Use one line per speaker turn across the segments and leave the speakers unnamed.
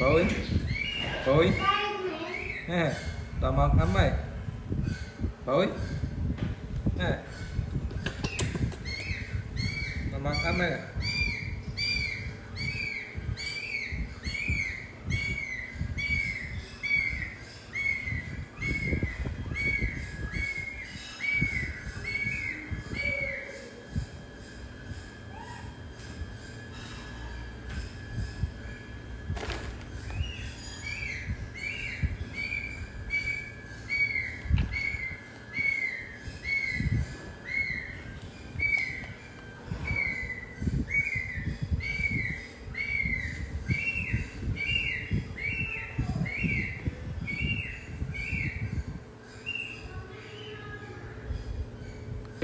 Ôi Ôi Nè Tò mò ngắm mày Ôi Nè Tò mò ngắm mày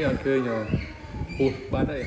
Cái còn cười nhỏ Ui, bán đây.